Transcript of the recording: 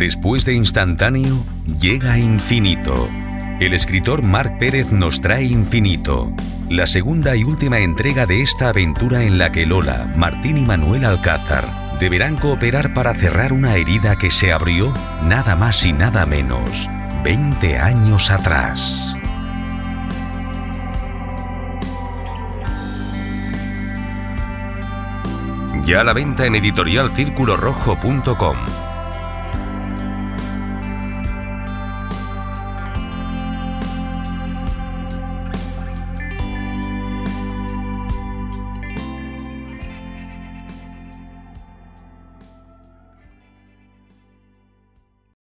Después de instantáneo, llega infinito. El escritor Marc Pérez nos trae Infinito, la segunda y última entrega de esta aventura en la que Lola, Martín y Manuel Alcázar deberán cooperar para cerrar una herida que se abrió nada más y nada menos 20 años atrás. Ya a la venta en editorialcirculorrojo.com.